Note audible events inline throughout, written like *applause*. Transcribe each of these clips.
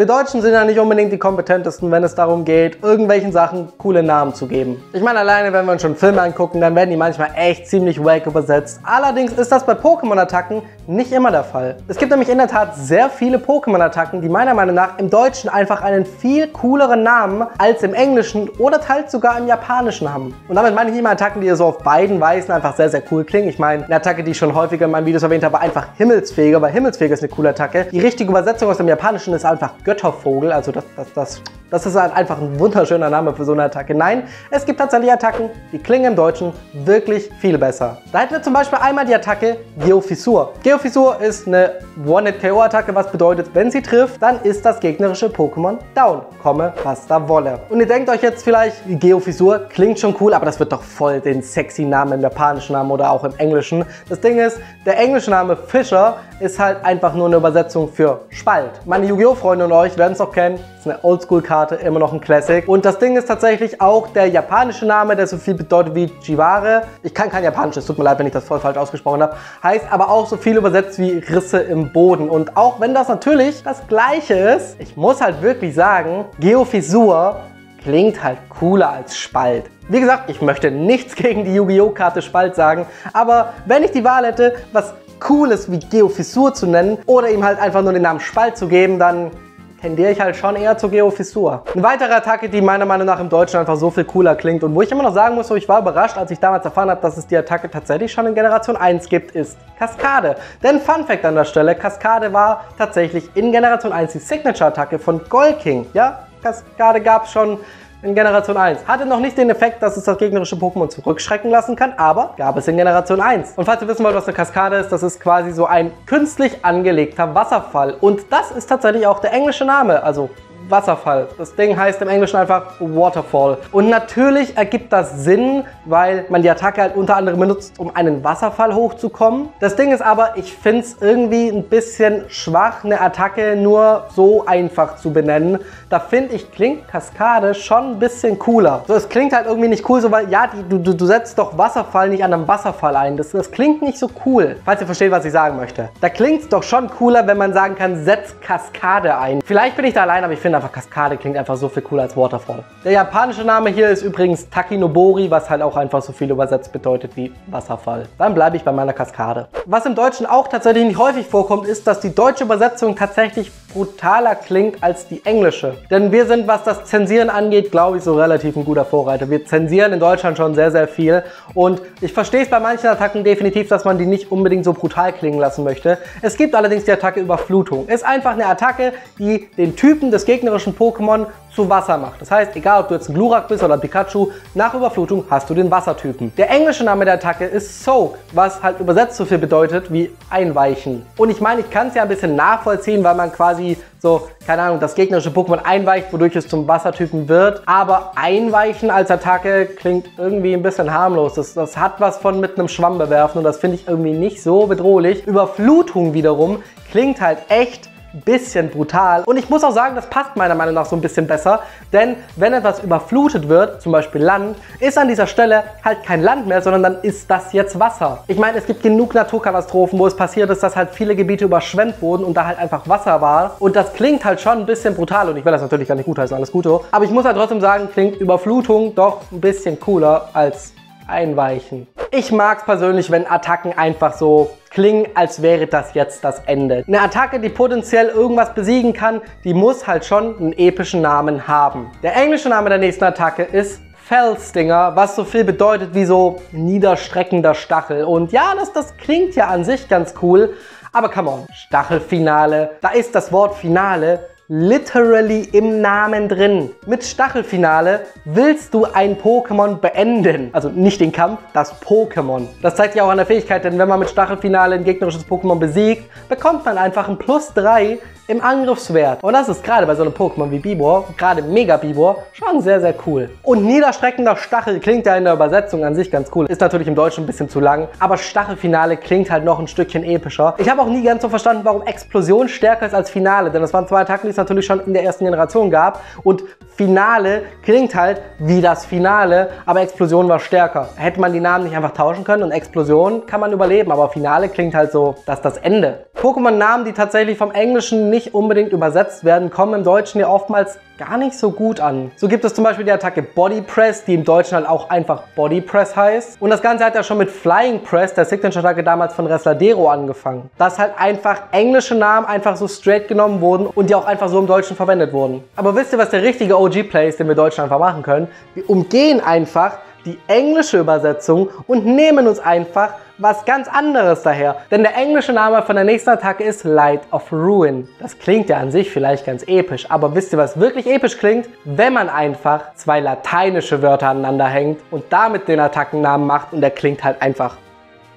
Wir Deutschen sind ja nicht unbedingt die kompetentesten, wenn es darum geht, irgendwelchen Sachen coole Namen zu geben. Ich meine, alleine wenn wir uns schon Filme angucken, dann werden die manchmal echt ziemlich wack übersetzt. Allerdings ist das bei Pokémon-Attacken nicht immer der Fall. Es gibt nämlich in der Tat sehr viele Pokémon-Attacken, die meiner Meinung nach im Deutschen einfach einen viel cooleren Namen als im Englischen oder teils sogar im Japanischen haben. Und damit meine ich mal Attacken, die so auf beiden Weisen einfach sehr, sehr cool klingen. Ich meine, eine Attacke, die ich schon häufiger in meinen Videos erwähnt habe, einfach Himmelsfeger, weil Himmelsfeger ist eine coole Attacke. Die richtige Übersetzung aus dem Japanischen ist einfach Göttervogel, also das, das, das das ist halt einfach ein wunderschöner Name für so eine Attacke. Nein, es gibt tatsächlich Attacken, die klingen im Deutschen wirklich viel besser. Da hätten wir zum Beispiel einmal die Attacke Geofissur. Geofissur ist eine One-Hit-KO-Attacke, was bedeutet, wenn sie trifft, dann ist das gegnerische Pokémon down. Komme, was da wolle. Und ihr denkt euch jetzt vielleicht, Geofissur klingt schon cool, aber das wird doch voll den sexy Namen im japanischen Namen oder auch im englischen. Das Ding ist, der englische Name Fischer ist halt einfach nur eine Übersetzung für Spalt. Meine Yu-Gi-Oh! Freunde und euch werden es noch kennen. Ist eine Oldschool-Karte, immer noch ein Classic. Und das Ding ist tatsächlich auch der japanische Name, der so viel bedeutet wie Jiware. Ich kann kein Japanisch, es tut mir leid, wenn ich das voll falsch ausgesprochen habe. Heißt aber auch so viel übersetzt wie Risse im Boden. Und auch wenn das natürlich das gleiche ist, ich muss halt wirklich sagen, Geofissur klingt halt cooler als Spalt. Wie gesagt, ich möchte nichts *laughs* gegen die Yu-Gi-Oh! Karte Spalt sagen, aber wenn ich die Wahl hätte, was Cooles wie Geofissur zu nennen oder ihm halt einfach nur den Namen Spalt zu geben, dann tendiere ich halt schon eher zur Geofissur. Eine weitere Attacke, die meiner Meinung nach im Deutschen einfach so viel cooler klingt und wo ich immer noch sagen muss, ich war überrascht, als ich damals erfahren habe, dass es die Attacke tatsächlich schon in Generation 1 gibt, ist Kaskade. Denn Fun Fact an der Stelle, Kaskade war tatsächlich in Generation 1 die Signature-Attacke von Golking. Ja, Kaskade gab es schon in Generation 1. Hatte noch nicht den Effekt, dass es das gegnerische Pokémon zurückschrecken lassen kann, aber gab es in Generation 1. Und falls ihr wissen wollt, was eine Kaskade ist, das ist quasi so ein künstlich angelegter Wasserfall. Und das ist tatsächlich auch der englische Name, also Wasserfall. Das Ding heißt im Englischen einfach Waterfall. Und natürlich ergibt das Sinn, weil man die Attacke halt unter anderem benutzt, um einen Wasserfall hochzukommen. Das Ding ist aber, ich finde es irgendwie ein bisschen schwach, eine Attacke nur so einfach zu benennen. Da finde ich, klingt Kaskade schon ein bisschen cooler. So, es klingt halt irgendwie nicht cool, so weil, ja, die, du, du setzt doch Wasserfall nicht an einem Wasserfall ein. Das, das klingt nicht so cool. Falls ihr versteht, was ich sagen möchte. Da klingt es doch schon cooler, wenn man sagen kann, setz Kaskade ein. Vielleicht bin ich da allein, aber ich finde einfach Kaskade klingt einfach so viel cooler als Waterfall. Der japanische Name hier ist übrigens Takinobori, was halt auch einfach so viel übersetzt bedeutet wie Wasserfall. Dann bleibe ich bei meiner Kaskade. Was im Deutschen auch tatsächlich nicht häufig vorkommt, ist, dass die deutsche Übersetzung tatsächlich brutaler klingt als die englische. Denn wir sind, was das Zensieren angeht, glaube ich, so relativ ein guter Vorreiter. Wir zensieren in Deutschland schon sehr, sehr viel. Und ich verstehe es bei manchen Attacken definitiv, dass man die nicht unbedingt so brutal klingen lassen möchte. Es gibt allerdings die Attacke Überflutung. Ist einfach eine Attacke, die den Typen des gegnerischen Pokémon zu Wasser macht. Das heißt, egal ob du jetzt ein Glurak bist oder ein Pikachu, nach Überflutung hast du den Wassertypen. Der englische Name der Attacke ist Soak, was halt übersetzt so viel bedeutet wie einweichen. Und ich meine, ich kann es ja ein bisschen nachvollziehen, weil man quasi so, keine Ahnung, das gegnerische Pokémon einweicht, wodurch es zum Wassertypen wird. Aber einweichen als Attacke klingt irgendwie ein bisschen harmlos. Das, das hat was von mit einem Schwamm bewerfen und das finde ich irgendwie nicht so bedrohlich. Überflutung wiederum klingt halt echt bisschen brutal. Und ich muss auch sagen, das passt meiner Meinung nach so ein bisschen besser, denn wenn etwas überflutet wird, zum Beispiel Land, ist an dieser Stelle halt kein Land mehr, sondern dann ist das jetzt Wasser. Ich meine, es gibt genug Naturkatastrophen, wo es passiert ist, dass halt viele Gebiete überschwemmt wurden und da halt einfach Wasser war. Und das klingt halt schon ein bisschen brutal und ich will das natürlich gar nicht gut heißen, alles Gute. Aber ich muss halt trotzdem sagen, klingt Überflutung doch ein bisschen cooler als Einweichen. Ich mag es persönlich, wenn Attacken einfach so klingen, als wäre das jetzt das Ende. Eine Attacke, die potenziell irgendwas besiegen kann, die muss halt schon einen epischen Namen haben. Der englische Name der nächsten Attacke ist Fellstinger, was so viel bedeutet wie so niederstreckender Stachel. Und ja, das, das klingt ja an sich ganz cool, aber come on, Stachelfinale, da ist das Wort Finale literally im Namen drin. Mit Stachelfinale willst du ein Pokémon beenden. Also nicht den Kampf, das Pokémon. Das zeigt ja auch an der Fähigkeit, denn wenn man mit Stachelfinale ein gegnerisches Pokémon besiegt, bekommt man einfach ein Plus 3 im Angriffswert. Und das ist gerade bei so einem Pokémon wie Bibor, gerade Mega Bibor, schon sehr, sehr cool. Und niederstreckender Stachel klingt ja in der Übersetzung an sich ganz cool. Ist natürlich im Deutschen ein bisschen zu lang, aber Stachelfinale klingt halt noch ein Stückchen epischer. Ich habe auch nie ganz so verstanden, warum Explosion stärker ist als Finale, denn das waren zwei Attacken, die es natürlich schon in der ersten Generation gab. Und Finale klingt halt wie das Finale, aber Explosion war stärker. Hätte man die Namen nicht einfach tauschen können und Explosion kann man überleben, aber Finale klingt halt so, dass das Ende. Pokémon-Namen, die tatsächlich vom Englischen nicht nicht unbedingt übersetzt werden, kommen im Deutschen ja oftmals gar nicht so gut an. So gibt es zum Beispiel die Attacke Body Press, die im Deutschen halt auch einfach Body Press heißt. Und das Ganze hat ja schon mit Flying Press, der Signature-Attacke damals von Wrestler angefangen. Dass halt einfach englische Namen einfach so straight genommen wurden und die auch einfach so im Deutschen verwendet wurden. Aber wisst ihr, was der richtige OG-Play ist, den wir Deutschen einfach machen können? Wir umgehen einfach die englische Übersetzung und nehmen uns einfach was ganz anderes daher. Denn der englische Name von der nächsten Attacke ist Light of Ruin. Das klingt ja an sich vielleicht ganz episch, aber wisst ihr, was wirklich episch klingt? Wenn man einfach zwei lateinische Wörter aneinander hängt und damit den Attackennamen macht und der klingt halt einfach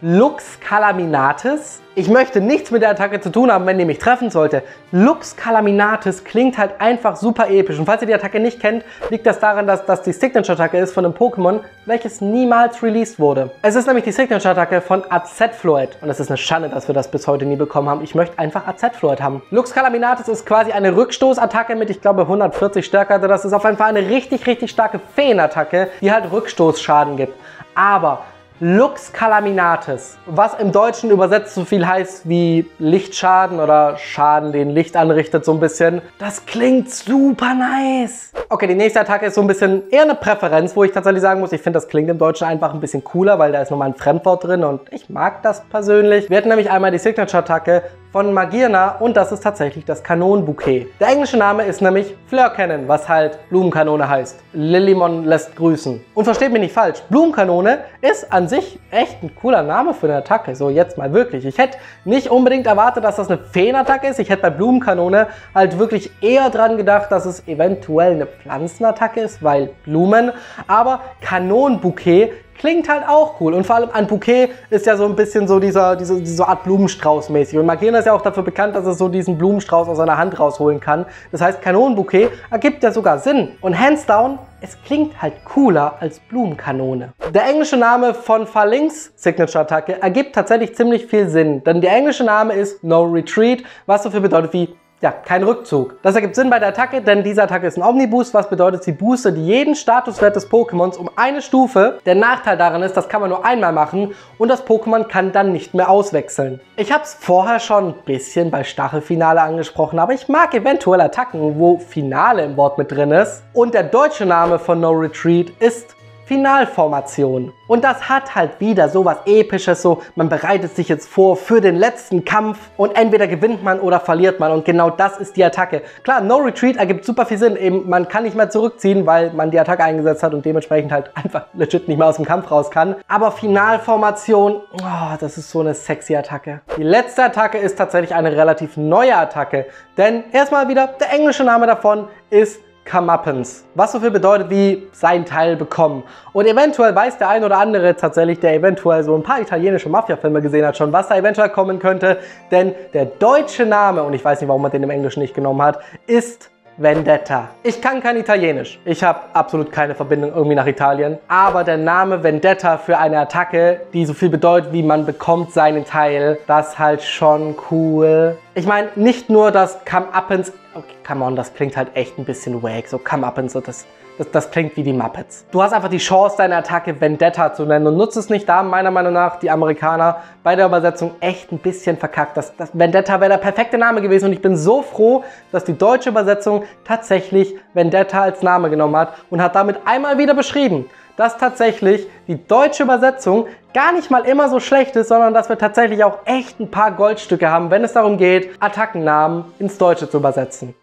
Lux Calaminatis. Ich möchte nichts mit der Attacke zu tun haben, wenn die mich treffen sollte. Lux Calaminatis klingt halt einfach super episch. Und falls ihr die Attacke nicht kennt, liegt das daran, dass das die Signature-Attacke ist von einem Pokémon, welches niemals released wurde. Es ist nämlich die Signature-Attacke von AZ-Floyd. Und es ist eine Schande, dass wir das bis heute nie bekommen haben. Ich möchte einfach AZ-Floyd haben. Lux Calaminatis ist quasi eine Rückstoßattacke mit, ich glaube, 140 Stärke. Also das ist auf jeden Fall eine richtig, richtig starke Feenattacke, die halt Rückstoßschaden gibt. Aber Lux Calaminatis, was im Deutschen übersetzt so viel heißt wie Lichtschaden oder Schaden, den Licht anrichtet, so ein bisschen. Das klingt super nice. Okay, die nächste Attacke ist so ein bisschen eher eine Präferenz, wo ich tatsächlich sagen muss, ich finde, das klingt im Deutschen einfach ein bisschen cooler, weil da ist nochmal ein Fremdwort drin und ich mag das persönlich. Wir hatten nämlich einmal die Signature-Attacke von Magierna und das ist tatsächlich das Kanonenbouquet. Der englische Name ist nämlich Fleur Cannon, was halt Blumenkanone heißt. Lillimon lässt grüßen. Und versteht mich nicht falsch, Blumenkanone ist an sich echt ein cooler Name für eine Attacke. So jetzt mal wirklich. Ich hätte nicht unbedingt erwartet, dass das eine Feenattacke ist. Ich hätte bei Blumenkanone halt wirklich eher dran gedacht, dass es eventuell eine Pflanzenattacke ist, weil Blumen. Aber Kanonenbouquet klingt halt auch cool. Und vor allem ein Bouquet ist ja so ein bisschen so dieser, diese, diese Art Blumenstrauß mäßig. Und Markierner ist ja auch dafür bekannt, dass es so diesen Blumenstrauß aus seiner Hand rausholen kann. Das heißt, Kanonenbouquet ergibt ja sogar Sinn. Und hands down, es klingt halt cooler als Blumenkanone. Der englische Name von Phalanx Signature Attacke ergibt tatsächlich ziemlich viel Sinn. Denn der englische Name ist No Retreat, was so viel bedeutet wie ja, kein Rückzug. Das ergibt Sinn bei der Attacke, denn diese Attacke ist ein Omniboost, was bedeutet, sie boostet jeden Statuswert des Pokémons um eine Stufe. Der Nachteil daran ist, das kann man nur einmal machen und das Pokémon kann dann nicht mehr auswechseln. Ich habe es vorher schon ein bisschen bei Stachelfinale angesprochen, aber ich mag eventuell Attacken, wo Finale im Wort mit drin ist. Und der deutsche Name von No Retreat ist Finalformation. Und das hat halt wieder so was Episches, so man bereitet sich jetzt vor für den letzten Kampf und entweder gewinnt man oder verliert man und genau das ist die Attacke. Klar, No Retreat ergibt super viel Sinn, eben man kann nicht mehr zurückziehen, weil man die Attacke eingesetzt hat und dementsprechend halt *laughs* einfach legit nicht mehr aus dem Kampf raus kann. Aber Finalformation, oh, das ist so eine sexy Attacke. Die letzte Attacke ist tatsächlich eine relativ neue Attacke, denn erstmal wieder der englische Name davon ist Comeuppance, was so viel bedeutet wie sein Teil bekommen. Und eventuell weiß der ein oder andere tatsächlich, der eventuell so ein paar italienische Mafia-Filme gesehen hat, schon, was da eventuell kommen könnte. Denn der deutsche Name, und ich weiß nicht, warum man den im Englischen nicht genommen hat, ist Vendetta. Ich kann kein Italienisch. Ich habe absolut keine Verbindung irgendwie nach Italien. Aber der Name Vendetta für eine Attacke, die so viel bedeutet, wie man bekommt seinen Teil, das halt schon cool. Ich meine, nicht nur das Come-Uppens, okay, come on, das klingt halt echt ein bisschen wack, so Come-Uppens, so das das, das, klingt wie die Muppets. Du hast einfach die Chance, deine Attacke Vendetta zu nennen und nutzt es nicht. Da haben meiner Meinung nach die Amerikaner bei der Übersetzung echt ein bisschen verkackt. Das, das Vendetta wäre der perfekte Name gewesen und ich bin so froh, dass die deutsche Übersetzung tatsächlich Vendetta als Name genommen hat und hat damit einmal wieder beschrieben, dass tatsächlich die deutsche Übersetzung gar nicht mal immer so schlecht ist, sondern dass wir tatsächlich auch echt ein paar Goldstücke haben, wenn es darum geht, Attackennamen ins Deutsche zu übersetzen.